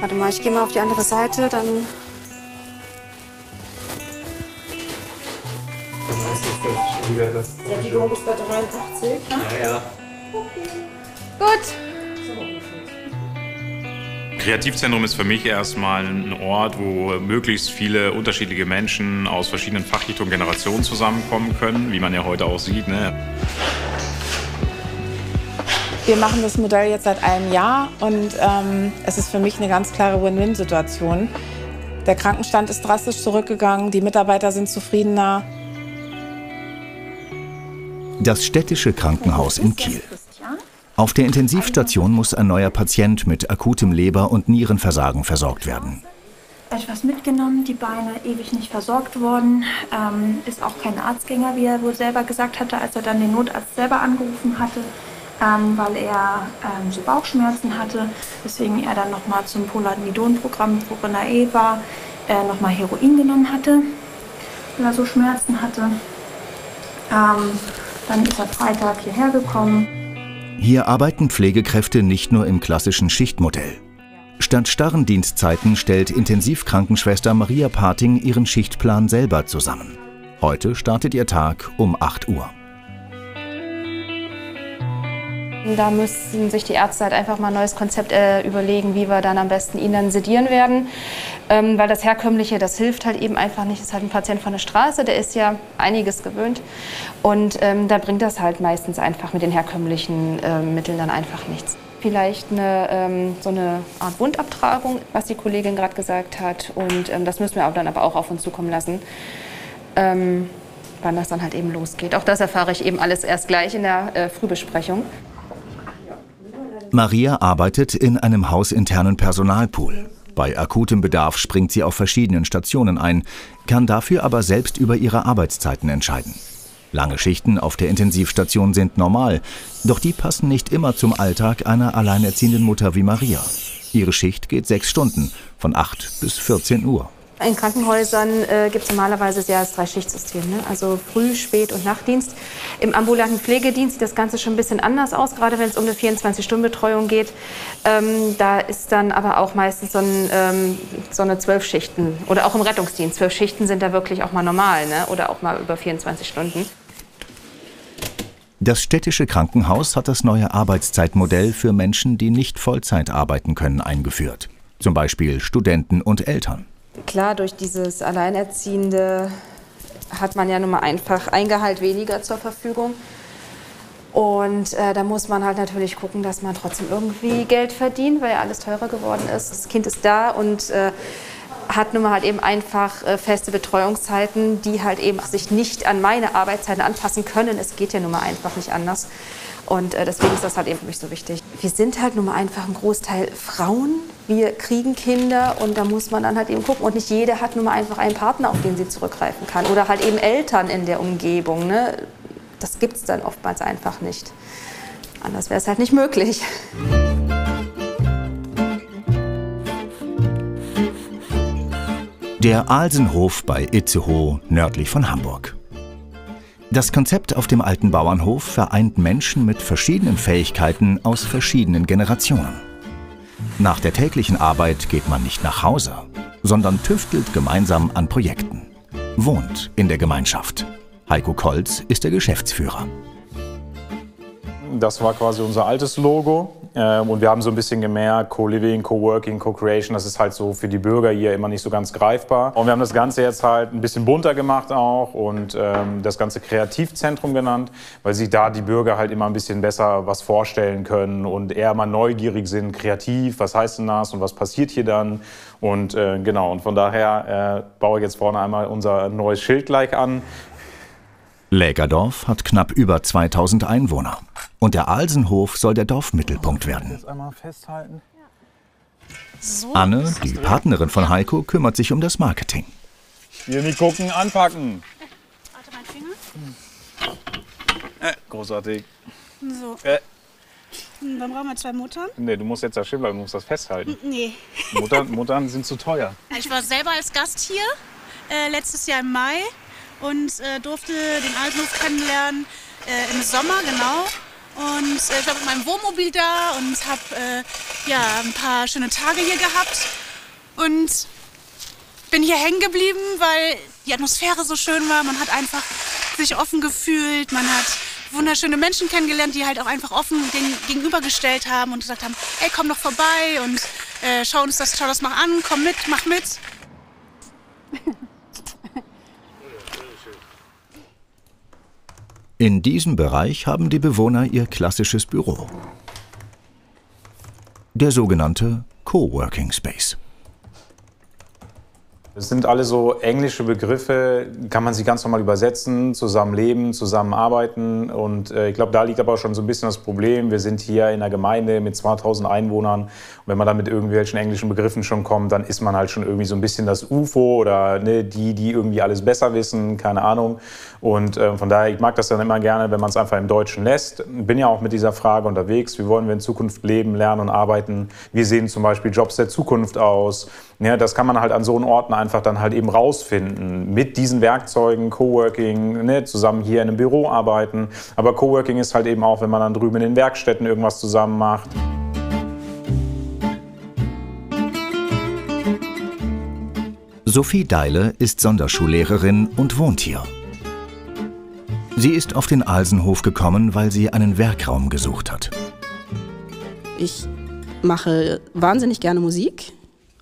Warte mal, ich gehe mal auf die andere Seite, dann. Sättigung ist bei 83. Ja, ja. Gut. Kreativzentrum ist für mich erstmal ein Ort, wo möglichst viele unterschiedliche Menschen aus verschiedenen Fachrichtungen, Generationen zusammenkommen können, wie man ja heute auch sieht. Ne? Wir machen das Modell jetzt seit einem Jahr und ähm, es ist für mich eine ganz klare Win-Win-Situation. Der Krankenstand ist drastisch zurückgegangen, die Mitarbeiter sind zufriedener. Das städtische Krankenhaus in Kiel. Auf der Intensivstation muss ein neuer Patient mit akutem Leber- und Nierenversagen versorgt werden. Etwas mitgenommen, die Beine ewig nicht versorgt worden, ähm, ist auch kein Arztgänger, wie er wohl selber gesagt hatte, als er dann den Notarzt selber angerufen hatte, ähm, weil er ähm, so Bauchschmerzen hatte, weswegen er dann nochmal zum Poladnidon-Programm, worin er eh war, äh, nochmal Heroin genommen hatte, weil er so Schmerzen hatte. Ähm, dann ist er Freitag hierher gekommen. Hier arbeiten Pflegekräfte nicht nur im klassischen Schichtmodell. Statt starren Dienstzeiten stellt Intensivkrankenschwester Maria Parting ihren Schichtplan selber zusammen. Heute startet ihr Tag um 8 Uhr. Da müssen sich die Ärzte halt einfach mal ein neues Konzept äh, überlegen, wie wir dann am besten ihn dann sedieren werden. Ähm, weil das Herkömmliche, das hilft halt eben einfach nicht. Das ist halt ein Patient von der Straße, der ist ja einiges gewöhnt. Und ähm, da bringt das halt meistens einfach mit den herkömmlichen äh, Mitteln dann einfach nichts. Vielleicht eine, ähm, so eine Art Wundabtragung, was die Kollegin gerade gesagt hat. Und ähm, das müssen wir auch dann aber auch auf uns zukommen lassen. Ähm, wann das dann halt eben losgeht. Auch das erfahre ich eben alles erst gleich in der äh, Frühbesprechung. Maria arbeitet in einem hausinternen Personalpool. Bei akutem Bedarf springt sie auf verschiedenen Stationen ein, kann dafür aber selbst über ihre Arbeitszeiten entscheiden. Lange Schichten auf der Intensivstation sind normal, doch die passen nicht immer zum Alltag einer alleinerziehenden Mutter wie Maria. Ihre Schicht geht sechs Stunden, von 8 bis 14 Uhr. In Krankenhäusern äh, gibt es normalerweise ja das Dreischichtsystem, ne? also Früh-, Spät- und Nachtdienst. Im ambulanten Pflegedienst sieht das Ganze schon ein bisschen anders aus, gerade wenn es um eine 24-Stunden-Betreuung geht. Ähm, da ist dann aber auch meistens so, ein, ähm, so eine zwölf Schichten oder auch im Rettungsdienst. Zwölf Schichten sind da wirklich auch mal normal ne? oder auch mal über 24 Stunden. Das städtische Krankenhaus hat das neue Arbeitszeitmodell für Menschen, die nicht Vollzeit arbeiten können, eingeführt. Zum Beispiel Studenten und Eltern. Klar, durch dieses Alleinerziehende hat man ja nun mal einfach ein Gehalt weniger zur Verfügung. Und äh, da muss man halt natürlich gucken, dass man trotzdem irgendwie Geld verdient, weil ja alles teurer geworden ist. Das Kind ist da und äh, hat nun mal halt eben einfach äh, feste Betreuungszeiten, die halt eben sich nicht an meine Arbeitszeiten anpassen können. Es geht ja nun mal einfach nicht anders. Und äh, deswegen ist das halt eben für mich so wichtig. Wir sind halt nun mal einfach ein Großteil Frauen. Wir kriegen Kinder und da muss man dann halt eben gucken. Und nicht jeder hat nun mal einfach einen Partner, auf den sie zurückgreifen kann. Oder halt eben Eltern in der Umgebung. Ne? Das gibt es dann oftmals einfach nicht. Anders wäre es halt nicht möglich. Der Alsenhof bei Itzehoe, nördlich von Hamburg. Das Konzept auf dem alten Bauernhof vereint Menschen mit verschiedenen Fähigkeiten aus verschiedenen Generationen. Nach der täglichen Arbeit geht man nicht nach Hause, sondern tüftelt gemeinsam an Projekten. Wohnt in der Gemeinschaft. Heiko Kolz ist der Geschäftsführer. Das war quasi unser altes Logo. Ähm, und wir haben so ein bisschen gemerkt, Co-Living, Co-Working, Co-Creation, das ist halt so für die Bürger hier immer nicht so ganz greifbar. Und wir haben das Ganze jetzt halt ein bisschen bunter gemacht auch und ähm, das Ganze Kreativzentrum genannt, weil sich da die Bürger halt immer ein bisschen besser was vorstellen können und eher mal neugierig sind, kreativ, was heißt denn das und was passiert hier dann. Und äh, genau, und von daher äh, baue ich jetzt vorne einmal unser neues Schild gleich an. Lägerdorf hat knapp über 2000 Einwohner. Und der Alsenhof soll der Dorfmittelpunkt werden. Anne, die Partnerin von Heiko, kümmert sich um das Marketing. Hier nicht gucken, anpacken. Warte, mein Finger. Äh, großartig. So. Äh. Dann brauchen wir zwei Muttern. Nee, du musst jetzt da stehen bleiben, du musst das festhalten. Nee. Muttern, Muttern sind zu teuer. Ich war selber als Gast hier, äh, letztes Jahr im Mai und äh, durfte den Altenhof kennenlernen äh, im Sommer, genau. Und äh, ich war mit meinem Wohnmobil da und habe äh, ja, ein paar schöne Tage hier gehabt. Und bin hier hängen geblieben, weil die Atmosphäre so schön war. Man hat einfach sich offen gefühlt. Man hat wunderschöne Menschen kennengelernt, die halt auch einfach offen gegenübergestellt haben und gesagt haben, ey, komm doch vorbei und äh, schau uns das, schau das mal an, komm mit, mach mit. In diesem Bereich haben die Bewohner ihr klassisches Büro. Der sogenannte Coworking Space. Es sind alle so englische Begriffe, kann man sie ganz normal übersetzen, zusammen leben, zusammen arbeiten. Und äh, ich glaube, da liegt aber auch schon so ein bisschen das Problem. Wir sind hier in einer Gemeinde mit 2000 Einwohnern. Und wenn man da mit irgendwelchen englischen Begriffen schon kommt, dann ist man halt schon irgendwie so ein bisschen das UFO oder ne, die, die irgendwie alles besser wissen, keine Ahnung. Und äh, von daher, ich mag das dann immer gerne, wenn man es einfach im Deutschen lässt. Bin ja auch mit dieser Frage unterwegs. Wie wollen wir in Zukunft leben, lernen und arbeiten? Wie sehen zum Beispiel Jobs der Zukunft aus? Ja, das kann man halt an so einen Orten einfach dann halt eben rausfinden. Mit diesen Werkzeugen, Coworking, ne, zusammen hier in einem Büro arbeiten. Aber Coworking ist halt eben auch, wenn man dann drüben in den Werkstätten irgendwas zusammen macht. Sophie Deile ist Sonderschullehrerin und wohnt hier. Sie ist auf den Alsenhof gekommen, weil sie einen Werkraum gesucht hat. Ich mache wahnsinnig gerne Musik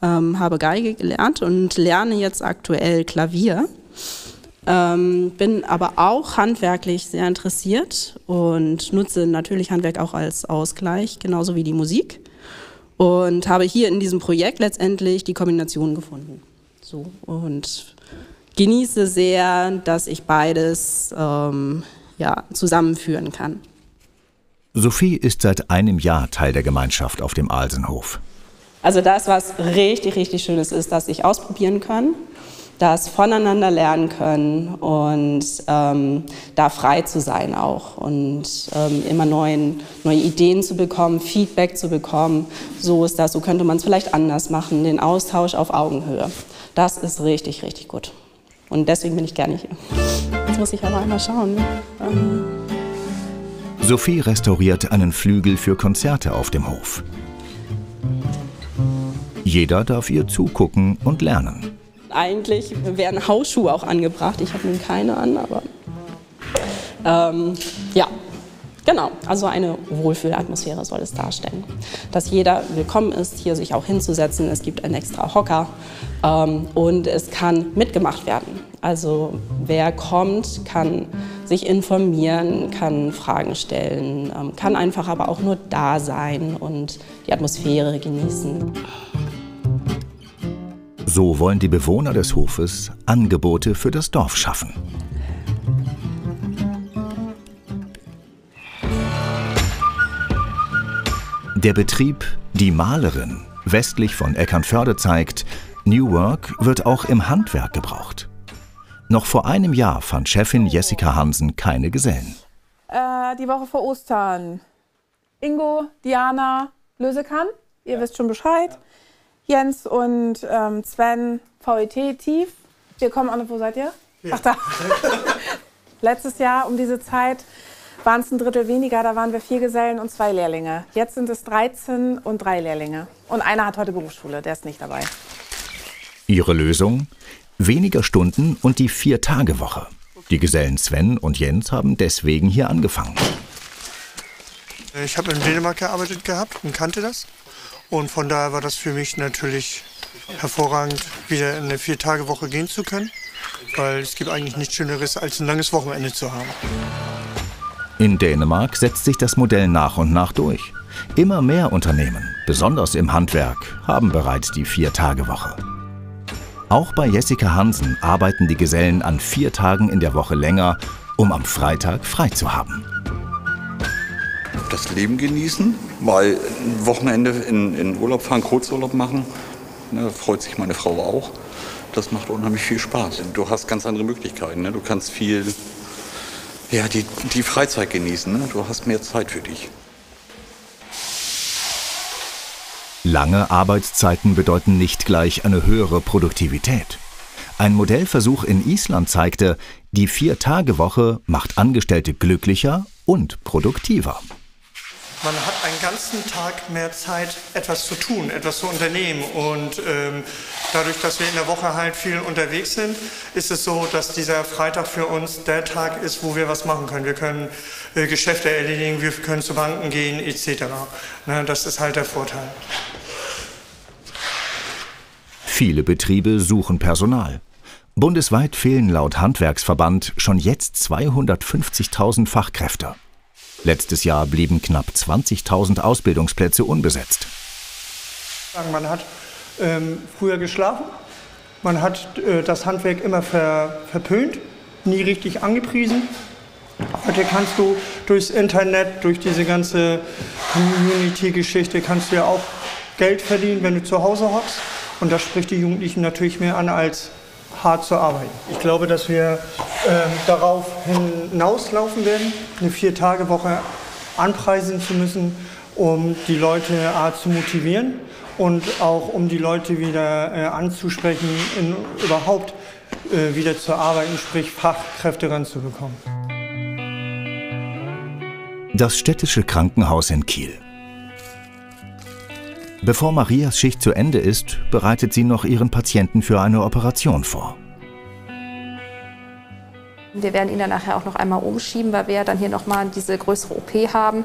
ähm, habe Geige gelernt und lerne jetzt aktuell Klavier. Ähm, bin aber auch handwerklich sehr interessiert und nutze natürlich Handwerk auch als Ausgleich, genauso wie die Musik. Und habe hier in diesem Projekt letztendlich die Kombination gefunden. So, und genieße sehr, dass ich beides ähm, ja, zusammenführen kann. Sophie ist seit einem Jahr Teil der Gemeinschaft auf dem Alsenhof. Also das, was richtig, richtig Schönes ist, dass ich ausprobieren kann, das voneinander lernen können und ähm, da frei zu sein auch und ähm, immer neuen, neue Ideen zu bekommen, Feedback zu bekommen. So ist das, so könnte man es vielleicht anders machen, den Austausch auf Augenhöhe. Das ist richtig, richtig gut. Und deswegen bin ich gerne hier. Jetzt muss ich aber einmal schauen. Ähm Sophie restauriert einen Flügel für Konzerte auf dem Hof. Jeder darf ihr zugucken und lernen. Eigentlich wären Hausschuhe auch angebracht. Ich habe nun keine an, aber ähm, ja, Genau, also eine Wohlfühlatmosphäre soll es darstellen. Dass jeder willkommen ist, hier sich auch hinzusetzen. Es gibt einen extra Hocker ähm, und es kann mitgemacht werden. Also wer kommt, kann sich informieren, kann Fragen stellen, ähm, kann einfach aber auch nur da sein und die Atmosphäre genießen. So wollen die Bewohner des Hofes Angebote für das Dorf schaffen. Der Betrieb Die Malerin westlich von Eckernförde zeigt, New Work wird auch im Handwerk gebraucht. Noch vor einem Jahr fand Chefin Jessica Hansen keine Gesellen. Äh, die Woche vor Ostern. Ingo, Diana, Lösekan, ihr ja. wisst schon Bescheid. Jens und ähm, Sven, VET, tief. Wir kommen an, wo seid ihr? Ja. Ach da. Letztes Jahr um diese Zeit waren es ein Drittel weniger, da waren wir vier Gesellen und zwei Lehrlinge. Jetzt sind es 13 und drei Lehrlinge. Und einer hat heute Berufsschule, der ist nicht dabei. Ihre Lösung? Weniger Stunden und die Vier-Tage-Woche. Die Gesellen Sven und Jens haben deswegen hier angefangen. Ich habe in Dänemark gearbeitet gehabt und kannte das. Und von daher war das für mich natürlich hervorragend, wieder in eine Vier-Tage-Woche gehen zu können, weil es gibt eigentlich nichts Schöneres, als ein langes Wochenende zu haben. In Dänemark setzt sich das Modell nach und nach durch. Immer mehr Unternehmen, besonders im Handwerk, haben bereits die Vier-Tage-Woche. Auch bei Jessica Hansen arbeiten die Gesellen an vier Tagen in der Woche länger, um am Freitag frei zu haben das Leben genießen, mal ein Wochenende in, in Urlaub fahren, Kurzurlaub machen. Ne, freut sich meine Frau auch. Das macht unheimlich viel Spaß. Du hast ganz andere Möglichkeiten. Ne? Du kannst viel, ja, die, die Freizeit genießen. Ne? Du hast mehr Zeit für dich. Lange Arbeitszeiten bedeuten nicht gleich eine höhere Produktivität. Ein Modellversuch in Island zeigte, die Vier-Tage-Woche macht Angestellte glücklicher und produktiver. Man hat einen ganzen Tag mehr Zeit, etwas zu tun, etwas zu unternehmen. Und ähm, dadurch, dass wir in der Woche halt viel unterwegs sind, ist es so, dass dieser Freitag für uns der Tag ist, wo wir was machen können. Wir können äh, Geschäfte erledigen, wir können zu Banken gehen, etc. Ne, das ist halt der Vorteil. Viele Betriebe suchen Personal. Bundesweit fehlen laut Handwerksverband schon jetzt 250.000 Fachkräfte. Letztes Jahr blieben knapp 20.000 Ausbildungsplätze unbesetzt. Man hat ähm, früher geschlafen, man hat äh, das Handwerk immer ver, verpönt, nie richtig angepriesen. Heute kannst du durchs Internet, durch diese ganze Community-Geschichte, kannst du ja auch Geld verdienen, wenn du zu Hause hockst. Und das spricht die Jugendlichen natürlich mehr an, als hart zu arbeiten. Ich glaube, dass wir darauf hinauslaufen werden, eine Vier-Tage-Woche anpreisen zu müssen, um die Leute A, zu motivieren und auch um die Leute wieder äh, anzusprechen, in, überhaupt äh, wieder zu arbeiten, sprich Fachkräfte ranzubekommen. Das städtische Krankenhaus in Kiel. Bevor Marias Schicht zu Ende ist, bereitet sie noch ihren Patienten für eine Operation vor. Wir werden ihn dann nachher auch noch einmal umschieben, weil wir dann hier nochmal diese größere OP haben.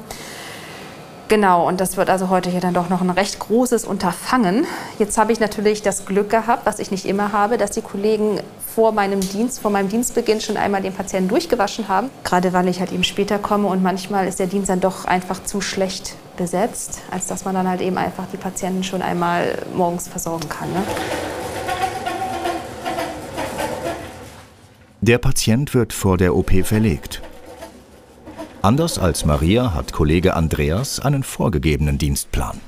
Genau, und das wird also heute hier dann doch noch ein recht großes Unterfangen. Jetzt habe ich natürlich das Glück gehabt, was ich nicht immer habe, dass die Kollegen vor meinem Dienst, vor meinem Dienstbeginn schon einmal den Patienten durchgewaschen haben. Gerade weil ich halt eben später komme und manchmal ist der Dienst dann doch einfach zu schlecht besetzt, als dass man dann halt eben einfach die Patienten schon einmal morgens versorgen kann. Ne? Der Patient wird vor der OP verlegt. Anders als Maria hat Kollege Andreas einen vorgegebenen Dienstplan.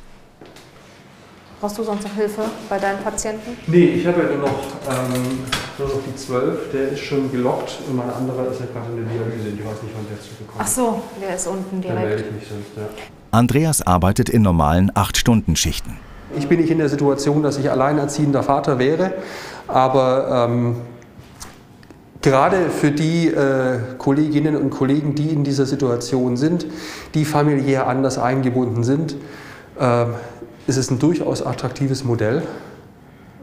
Brauchst du sonst noch Hilfe bei deinen Patienten? Nee, ich habe ja nur noch, ähm, nur noch die 12. Der ist schon gelockt und mein anderer ist ja gerade in der Dialyse. Ich weiß nicht, wann der zurückkommt. Ach so, der ist unten direkt. Dann melde ich mich sonst, ja. Andreas arbeitet in normalen 8-Stunden-Schichten. Ich bin nicht in der Situation, dass ich alleinerziehender Vater wäre, aber ähm, gerade für die äh, Kolleginnen und Kollegen, die in dieser Situation sind, die familiär anders eingebunden sind, äh, ist es ein durchaus attraktives Modell.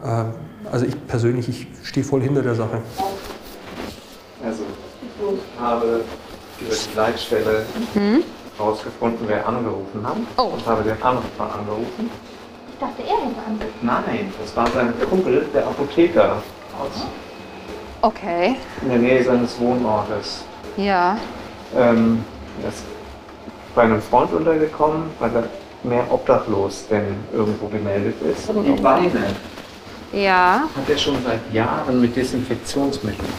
Äh, also ich persönlich, ich stehe voll hinter der Sache. Also, ich habe über die Leitstelle herausgefunden, wer angerufen hat und habe den Anrufer angerufen. Ich dachte, er hätte angerufen. Nein, das war sein Kumpel, der Apotheker aus Okay, in der Nähe seines Wohnortes. ja. Ähm, er ist bei einem Freund untergekommen, weil er mehr obdachlos denn irgendwo gemeldet ist. Und die Beine Ja, hat er schon seit Jahren mit Desinfektionsmitteln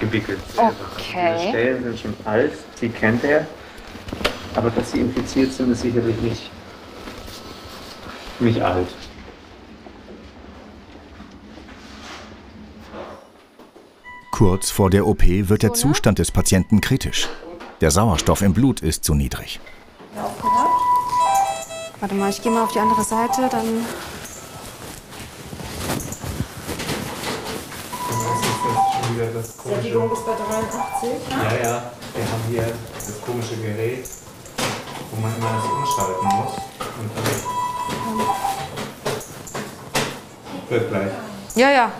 gewickelt. selber. Okay. Diese Stellen sind schon alt, die kennt er. Aber dass sie infiziert sind, ist sicherlich nicht, nicht alt. Kurz vor der OP wird der Zustand des Patienten kritisch. Der Sauerstoff im Blut ist zu niedrig. warte mal, ich gehe mal auf die andere Seite, dann. Sättigung ist bei 83. Ja, ja, wir haben hier das komische Gerät, wo man immer das umschalten muss. Und dann wird gleich. Ja, ja.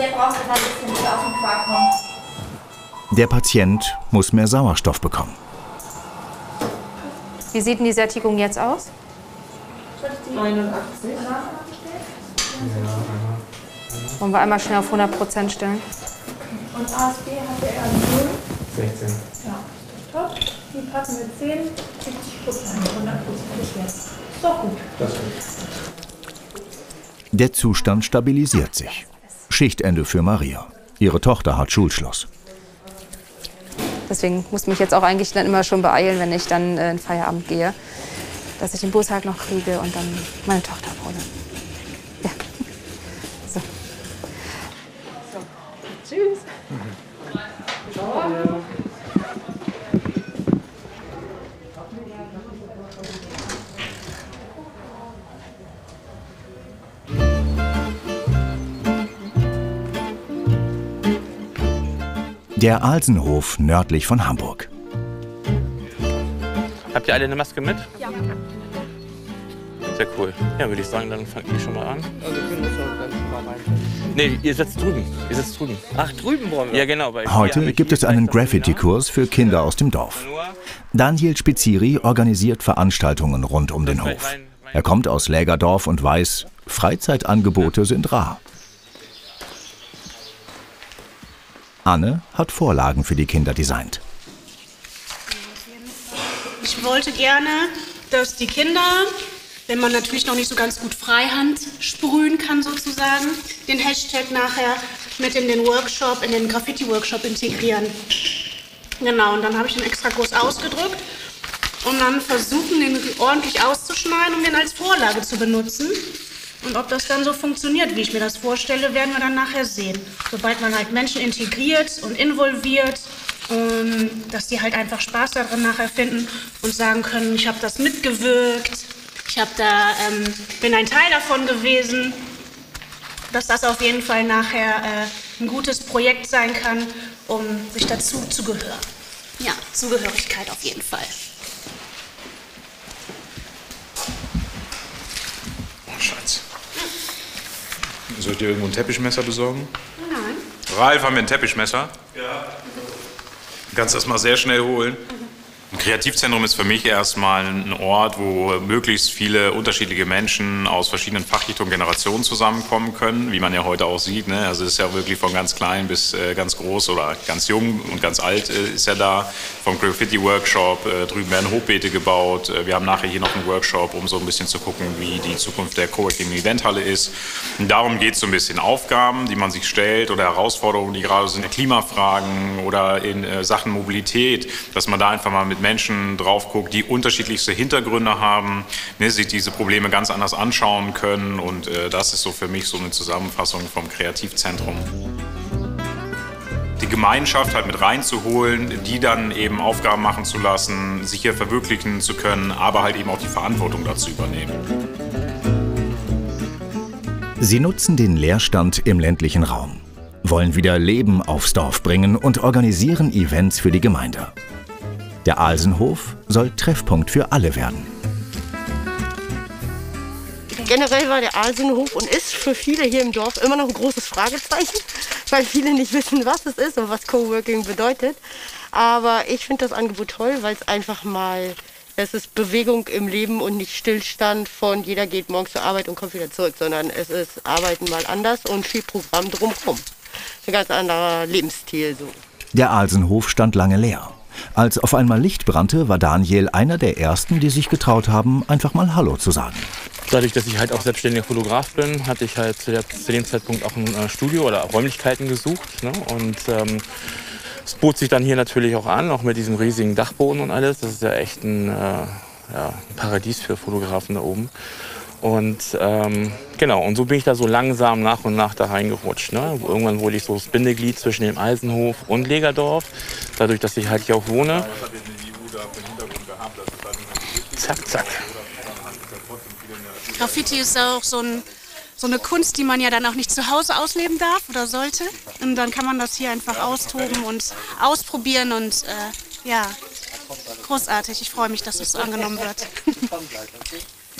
Der braucht halt ein bisschen bis auf den Quark kommt. Der Patient muss mehr Sauerstoff bekommen. Wie sieht denn die Sättigung jetzt aus? 89. Wollen wir einmal schnell auf 100 Prozent stellen? Und ASB hatte er 0. 16. Ja, top. Die passen wir 10, 70 Prozent, 100 Prozent jetzt. Ist doch gut. Der Zustand stabilisiert sich. Schichtende für Maria. Ihre Tochter hat Schulschluss. Deswegen muss ich mich jetzt auch eigentlich dann immer schon beeilen, wenn ich dann äh, in Feierabend gehe, dass ich den Bus halt noch kriege und dann meine Tochter abhole. Der Alsenhof nördlich von Hamburg. Habt ihr alle eine Maske mit? Ja. Sehr cool. Ja, würde ich sagen, dann fangt ihr schon mal an. Also können wir schon ganz mal rein. Nee, ihr sitzt drüben. Ihr sitzt drüben. Ach, drüben wollen wir? Ja, genau. weil Heute gibt es einen Graffiti-Kurs für Kinder aus dem Dorf. Daniel Spiziri organisiert Veranstaltungen rund um den Hof. Er kommt aus Lägerdorf und weiß, Freizeitangebote sind rar. Anne hat Vorlagen für die Kinder designt. Ich wollte gerne, dass die Kinder, wenn man natürlich noch nicht so ganz gut Freihand sprühen kann sozusagen, den Hashtag nachher mit in den Workshop, in den Graffiti-Workshop integrieren. Genau, und dann habe ich den extra groß ausgedrückt und dann versuchen, den ordentlich auszuschneiden, um den als Vorlage zu benutzen. Und ob das dann so funktioniert, wie ich mir das vorstelle, werden wir dann nachher sehen. Sobald man halt Menschen integriert und involviert, ähm, dass die halt einfach Spaß daran nachher finden und sagen können, ich habe das mitgewirkt, ich habe da, ähm, bin ein Teil davon gewesen, dass das auf jeden Fall nachher äh, ein gutes Projekt sein kann, um sich dazu zu gehören. Ja, Zugehörigkeit auf jeden Fall. Oh, Schatz. Soll ich dir irgendwo ein Teppichmesser besorgen? Nein. Ralf, haben wir ein Teppichmesser? Ja. Du kannst das mal sehr schnell holen. Ein Kreativzentrum ist für mich erstmal ein Ort, wo möglichst viele unterschiedliche Menschen aus verschiedenen Fachrichtungen, Generationen zusammenkommen können, wie man ja heute auch sieht. Ne? Also es ist ja wirklich von ganz klein bis äh, ganz groß oder ganz jung und ganz alt äh, ist ja da. Vom Graffiti-Workshop, äh, drüben werden Hochbeete gebaut. Wir haben nachher hier noch einen Workshop, um so ein bisschen zu gucken, wie die Zukunft der Coworking-Eventhalle ist. Und darum geht es so ein bisschen. Aufgaben, die man sich stellt oder Herausforderungen, die gerade sind, Klimafragen oder in Sachen Mobilität, dass man da einfach mal mit Menschen drauf guckt, die unterschiedlichste Hintergründe haben, ne, sich diese Probleme ganz anders anschauen können. Und äh, das ist so für mich so eine Zusammenfassung vom Kreativzentrum. Die Gemeinschaft halt mit reinzuholen, die dann eben Aufgaben machen zu lassen, sich hier verwirklichen zu können, aber halt eben auch die Verantwortung dazu übernehmen. Sie nutzen den Leerstand im ländlichen Raum, wollen wieder Leben aufs Dorf bringen und organisieren Events für die Gemeinde. Der Alsenhof soll Treffpunkt für alle werden. Generell war der Alsenhof und ist für viele hier im Dorf immer noch ein großes Fragezeichen, weil viele nicht wissen, was es ist und was Coworking bedeutet. Aber ich finde das Angebot toll, weil es einfach mal, es ist Bewegung im Leben und nicht Stillstand von jeder geht morgens zur Arbeit und kommt wieder zurück, sondern es ist Arbeiten mal anders und viel Programm drumherum. Ein ganz anderer Lebensstil so. Der Alsenhof stand lange leer. Als auf einmal Licht brannte, war Daniel einer der ersten, die sich getraut haben, einfach mal Hallo zu sagen. Dadurch, dass ich halt auch selbstständiger Fotograf bin, hatte ich halt zu, dem Zeitpunkt auch ein äh, Studio oder Räumlichkeiten gesucht. Ne? Und ähm, es bot sich dann hier natürlich auch an, auch mit diesem riesigen Dachboden und alles. Das ist ja echt ein, äh, ja, ein Paradies für Fotografen da oben. Und ähm, genau, und so bin ich da so langsam nach und nach da reingerutscht. Ne? Irgendwann wurde ich so das Bindeglied zwischen dem Eisenhof und Legerdorf, dadurch, dass ich halt hier auch wohne. Zack, zack. Graffiti ist auch so, ein, so eine Kunst, die man ja dann auch nicht zu Hause ausleben darf oder sollte. Und dann kann man das hier einfach austoben und ausprobieren und äh, ja, großartig. Ich freue mich, dass es so angenommen wird.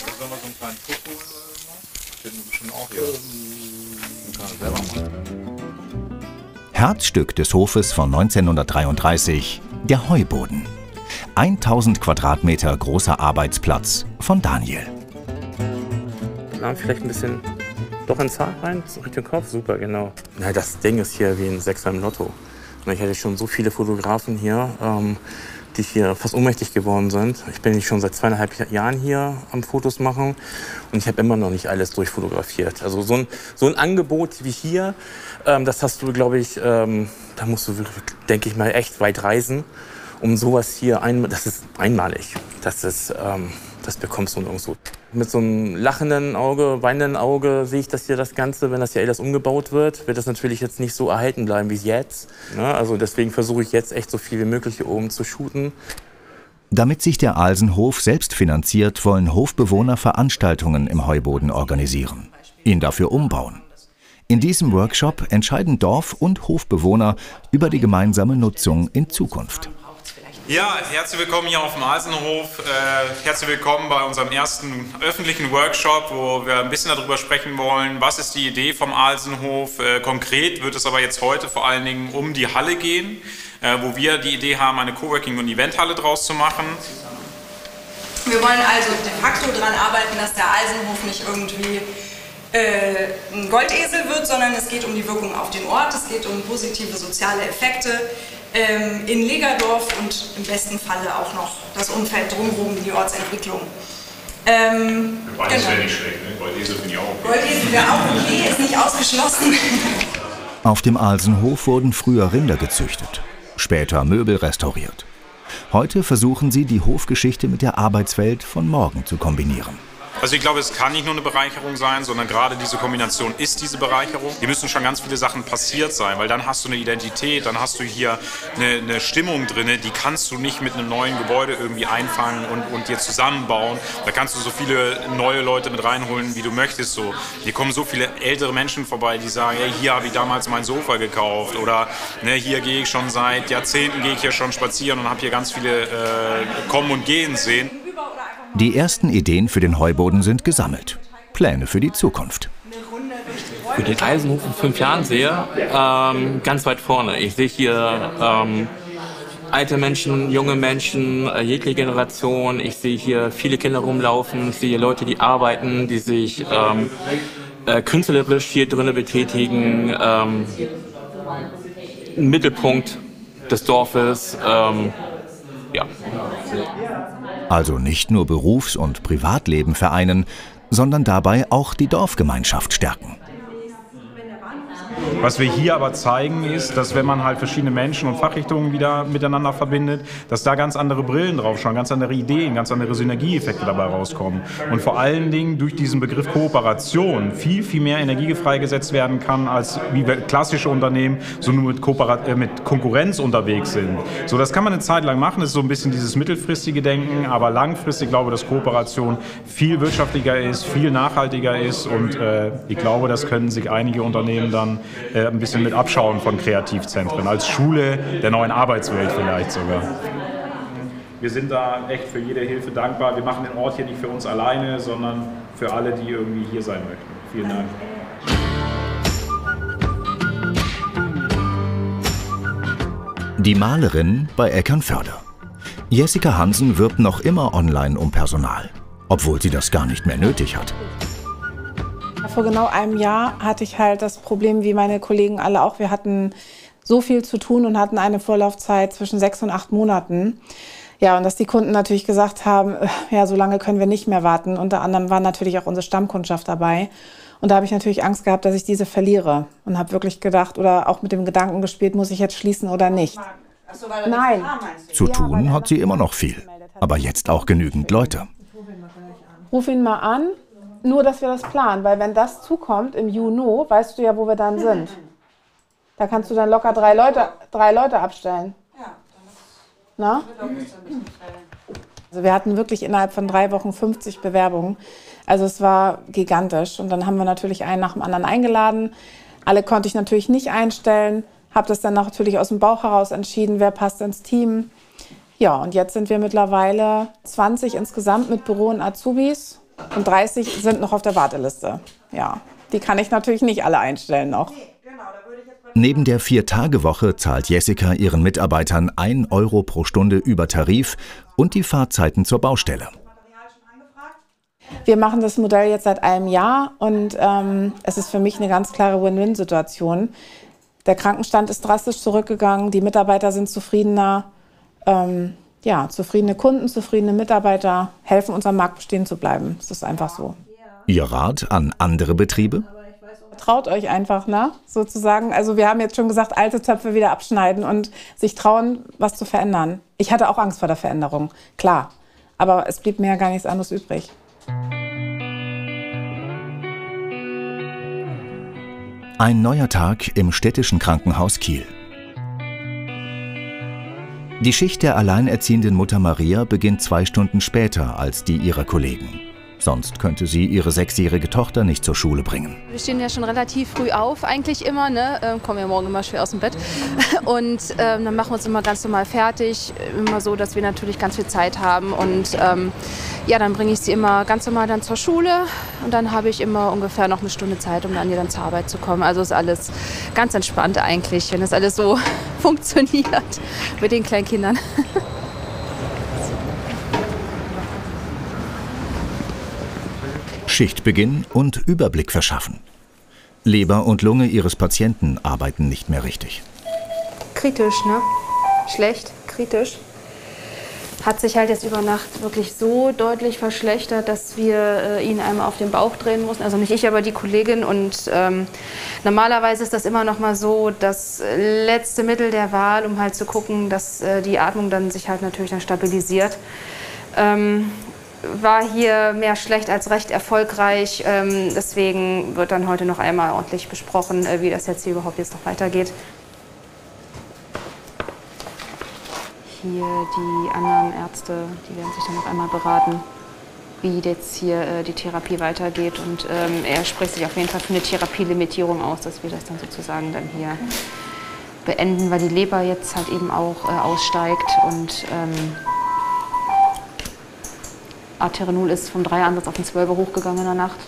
Sollen wir so einen kleinen Foto machen? Finden wir bestimmt auch hier. Kann man selber machen. Herzstück des Hofes von 1933, der Heuboden. 1000 Quadratmeter großer Arbeitsplatz von Daniel. Na, vielleicht ein bisschen doch ins Haar rein, Richtung Kopf, super, genau. Na, das Ding ist hier wie ein Sechser im Lotto. Ich hatte schon so viele Fotografen hier, ähm, die hier fast ohnmächtig geworden sind. Ich bin schon seit zweieinhalb Jahren hier am Fotos machen und ich habe immer noch nicht alles durchfotografiert. Also so ein, so ein Angebot wie hier, ähm, das hast du, glaube ich, ähm, da musst du, denke ich mal, echt weit reisen, um sowas hier, ein, das ist einmalig. Das ist, ähm, das bekommst du nirgendwo. Mit so einem lachenden Auge, weinenden Auge sehe ich das hier das Ganze. Wenn das hier alles umgebaut wird, wird das natürlich jetzt nicht so erhalten bleiben wie jetzt. Ne? Also deswegen versuche ich jetzt echt so viel wie möglich hier oben zu shooten. Damit sich der Alsenhof selbst finanziert, wollen Hofbewohner Veranstaltungen im Heuboden organisieren, ihn dafür umbauen. In diesem Workshop entscheiden Dorf- und Hofbewohner über die gemeinsame Nutzung in Zukunft. Ja, herzlich willkommen hier auf dem Alsenhof. Äh, herzlich willkommen bei unserem ersten öffentlichen Workshop, wo wir ein bisschen darüber sprechen wollen, was ist die Idee vom Alsenhof. Äh, konkret wird es aber jetzt heute vor allen Dingen um die Halle gehen, äh, wo wir die Idee haben, eine Coworking- und Eventhalle draus zu machen. Wir wollen also de facto daran arbeiten, dass der Alsenhof nicht irgendwie äh, ein Goldesel wird, sondern es geht um die Wirkung auf den Ort, es geht um positive soziale Effekte ähm, in Legerdorf und im besten Falle auch noch das Umfeld drumherum, die Ortsentwicklung. Ähm, Beides genau. wäre nicht schlecht, ne? Goldesel finde ich auch okay. Goldesel wäre auch okay, ist nicht ausgeschlossen. Auf dem Alsenhof wurden früher Rinder gezüchtet, später Möbel restauriert. Heute versuchen sie, die Hofgeschichte mit der Arbeitswelt von morgen zu kombinieren. Also ich glaube, es kann nicht nur eine Bereicherung sein, sondern gerade diese Kombination ist diese Bereicherung. Hier müssen schon ganz viele Sachen passiert sein, weil dann hast du eine Identität, dann hast du hier eine, eine Stimmung drin, die kannst du nicht mit einem neuen Gebäude irgendwie einfangen und, und dir zusammenbauen. Da kannst du so viele neue Leute mit reinholen, wie du möchtest. So. Hier kommen so viele ältere Menschen vorbei, die sagen, hey, hier habe ich damals mein Sofa gekauft oder ne, hier gehe ich schon seit Jahrzehnten gehe ich hier schon spazieren und habe hier ganz viele äh, kommen und gehen sehen. Die ersten Ideen für den Heuboden sind gesammelt. Pläne für die Zukunft. Für den Eisenhof in fünf Jahren sehe, ähm, ganz weit vorne. Ich sehe hier ähm, alte Menschen, junge Menschen, äh, jegliche Generation. Ich sehe hier viele Kinder rumlaufen. Ich sehe Leute, die arbeiten, die sich ähm, äh, künstlerisch hier drinnen betätigen. Ähm, Mittelpunkt des Dorfes. Ähm, ja. Also nicht nur Berufs- und Privatleben vereinen, sondern dabei auch die Dorfgemeinschaft stärken. Was wir hier aber zeigen, ist, dass wenn man halt verschiedene Menschen und Fachrichtungen wieder miteinander verbindet, dass da ganz andere Brillen drauf schauen, ganz andere Ideen, ganz andere Synergieeffekte dabei rauskommen. Und vor allen Dingen durch diesen Begriff Kooperation viel, viel mehr Energie freigesetzt werden kann, als wie klassische Unternehmen so nur mit, Kooperat äh, mit Konkurrenz unterwegs sind. So, das kann man eine Zeit lang machen, das ist so ein bisschen dieses mittelfristige Denken, aber langfristig glaube ich, dass Kooperation viel wirtschaftlicher ist, viel nachhaltiger ist und äh, ich glaube, das können sich einige Unternehmen dann äh, ein bisschen mit abschauen von Kreativzentren, als Schule der neuen Arbeitswelt vielleicht sogar. Wir sind da echt für jede Hilfe dankbar. Wir machen den Ort hier nicht für uns alleine, sondern für alle, die irgendwie hier sein möchten. Vielen Dank. Die Malerin bei Eckernförde. Jessica Hansen wirbt noch immer online um Personal, obwohl sie das gar nicht mehr nötig hat. Vor genau einem Jahr hatte ich halt das Problem, wie meine Kollegen alle auch. Wir hatten so viel zu tun und hatten eine Vorlaufzeit zwischen sechs und acht Monaten. Ja, und dass die Kunden natürlich gesagt haben, äh, ja, so lange können wir nicht mehr warten. Unter anderem war natürlich auch unsere Stammkundschaft dabei. Und da habe ich natürlich Angst gehabt, dass ich diese verliere. Und habe wirklich gedacht oder auch mit dem Gedanken gespielt, muss ich jetzt schließen oder nicht. So, Nein. Zu tun hat sie immer noch viel, aber jetzt auch genügend Leute. Ruf ihn mal an, nur, dass wir das planen, weil wenn das zukommt im Juni, weißt du ja, wo wir dann sind. Da kannst du dann locker drei Leute, drei Leute abstellen. Na? Also wir hatten wirklich innerhalb von drei Wochen 50 Bewerbungen. Also es war gigantisch. Und dann haben wir natürlich einen nach dem anderen eingeladen. Alle konnte ich natürlich nicht einstellen. Habe das dann natürlich aus dem Bauch heraus entschieden, wer passt ins Team. Ja, und jetzt sind wir mittlerweile 20 insgesamt mit Büro und Azubis und 30 sind noch auf der Warteliste. Ja, die kann ich natürlich nicht alle einstellen noch. Neben der Vier-Tage-Woche zahlt Jessica ihren Mitarbeitern 1 Euro pro Stunde über Tarif und die Fahrzeiten zur Baustelle. Wir machen das Modell jetzt seit einem Jahr und ähm, es ist für mich eine ganz klare Win-Win-Situation. Der Krankenstand ist drastisch zurückgegangen, die Mitarbeiter sind zufriedener. Ähm, ja, zufriedene Kunden, zufriedene Mitarbeiter helfen uns am Markt bestehen zu bleiben. Das ist einfach so. Ihr Rat an andere Betriebe? Traut euch einfach, ne? Sozusagen. Also wir haben jetzt schon gesagt, alte Töpfe wieder abschneiden und sich trauen, was zu verändern. Ich hatte auch Angst vor der Veränderung, klar. Aber es blieb mir ja gar nichts anderes übrig. Ein neuer Tag im städtischen Krankenhaus Kiel. Die Schicht der alleinerziehenden Mutter Maria beginnt zwei Stunden später als die ihrer Kollegen. sonst könnte sie ihre sechsjährige Tochter nicht zur Schule bringen. Wir stehen ja schon relativ früh auf, eigentlich immer. Ne? Ähm, kommen ja morgen immer schwer aus dem Bett. Und ähm, dann machen wir uns immer ganz normal fertig. Immer so, dass wir natürlich ganz viel Zeit haben. Und ähm, ja, dann bringe ich sie immer ganz normal dann zur Schule. Und dann habe ich immer ungefähr noch eine Stunde Zeit, um dann hier dann zur Arbeit zu kommen. Also ist alles ganz entspannt eigentlich, wenn das alles so funktioniert mit den kleinen Kindern. Schichtbeginn und Überblick verschaffen. Leber und Lunge ihres Patienten arbeiten nicht mehr richtig. Kritisch, ne? Schlecht, kritisch. Hat sich halt jetzt über Nacht wirklich so deutlich verschlechtert, dass wir äh, ihn einmal auf den Bauch drehen mussten. Also nicht ich, aber die Kollegin. Und ähm, normalerweise ist das immer noch mal so das letzte Mittel der Wahl, um halt zu gucken, dass äh, die Atmung dann sich halt natürlich dann stabilisiert. Ähm, war hier mehr schlecht als recht erfolgreich. Ähm, deswegen wird dann heute noch einmal ordentlich besprochen, äh, wie das jetzt hier überhaupt jetzt noch weitergeht. Hier die anderen Ärzte, die werden sich dann noch einmal beraten, wie jetzt hier äh, die Therapie weitergeht. Und ähm, er spricht sich auf jeden Fall für eine Therapielimitierung aus, dass wir das dann sozusagen dann hier beenden, weil die Leber jetzt halt eben auch äh, aussteigt und ähm, Arterenol ist vom 3er-Ansatz auf den 12er hochgegangen in der Nacht.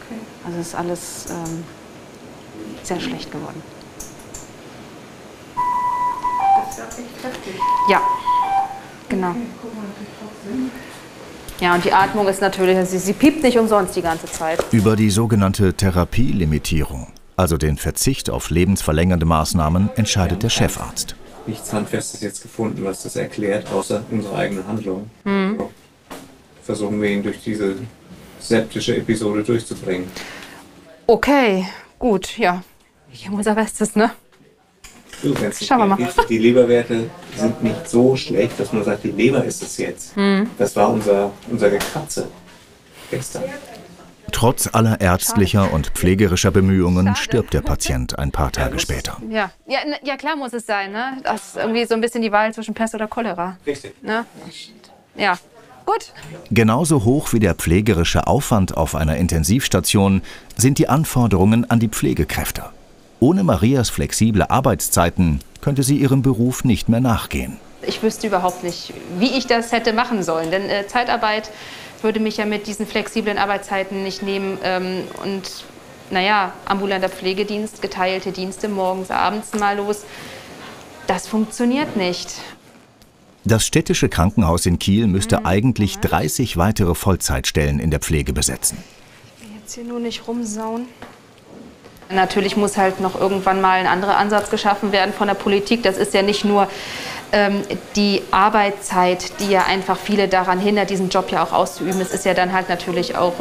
Okay. Also ist alles ähm, sehr schlecht geworden. Das ist ja echt kräftig. Ja, genau. Ja, und die Atmung ist natürlich, sie, sie piept nicht umsonst die ganze Zeit. Über die sogenannte Therapielimitierung, also den Verzicht auf lebensverlängernde Maßnahmen, entscheidet der Chefarzt. Nichts Handfestes jetzt gefunden, was das erklärt, außer unsere eigene Handlung. Mhm. Versuchen wir ihn durch diese septische Episode durchzubringen. Okay, gut, ja. Ich gebe unser Bestes, ne? Schauen wir mal. Die Leberwerte sind nicht so schlecht, dass man sagt, die Leber ist es jetzt. Mhm. Das war unser, unser Gekratze gestern. Trotz aller ärztlicher und pflegerischer Bemühungen stirbt der Patient ein paar Tage später. Ja. Ja, ja, klar muss es sein, ne? Das ist irgendwie so ein bisschen die Wahl zwischen Pest oder Cholera. Richtig. Ne? Ja, gut. Genauso hoch wie der pflegerische Aufwand auf einer Intensivstation sind die Anforderungen an die Pflegekräfte. Ohne Marias flexible Arbeitszeiten könnte sie ihrem Beruf nicht mehr nachgehen. Ich wüsste überhaupt nicht, wie ich das hätte machen sollen. Denn äh, Zeitarbeit würde mich ja mit diesen flexiblen Arbeitszeiten nicht nehmen. Ähm, und naja, ambulanter Pflegedienst, geteilte Dienste, morgens, abends mal los. Das funktioniert nicht. Das städtische Krankenhaus in Kiel müsste eigentlich 30 weitere Vollzeitstellen in der Pflege besetzen. Jetzt hier nur nicht rumsauen. Natürlich muss halt noch irgendwann mal ein anderer Ansatz geschaffen werden von der Politik. Das ist ja nicht nur ähm, die Arbeitszeit, die ja einfach viele daran hindert, diesen Job ja auch auszuüben. Es ist ja dann halt natürlich auch,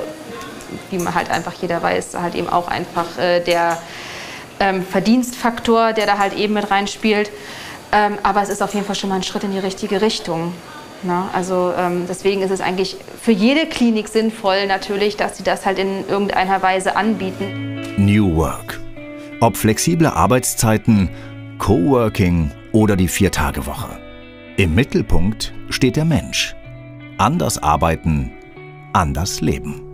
wie man halt einfach jeder weiß, halt eben auch einfach äh, der ähm, Verdienstfaktor, der da halt eben mit reinspielt. Ähm, aber es ist auf jeden Fall schon mal ein Schritt in die richtige Richtung. Na, also ähm, deswegen ist es eigentlich für jede Klinik sinnvoll natürlich, dass sie das halt in irgendeiner Weise anbieten. New Work. Ob flexible Arbeitszeiten, Coworking oder die Viertagewoche. Im Mittelpunkt steht der Mensch. Anders arbeiten, anders leben.